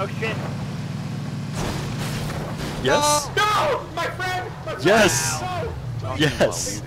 Oh shit. Yes. No! My friend! My friend! Yes. No! Yes.